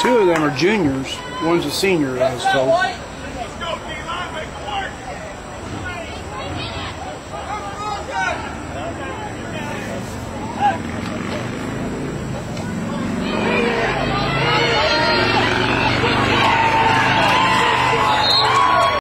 Two of them are juniors. One's a senior, I was told.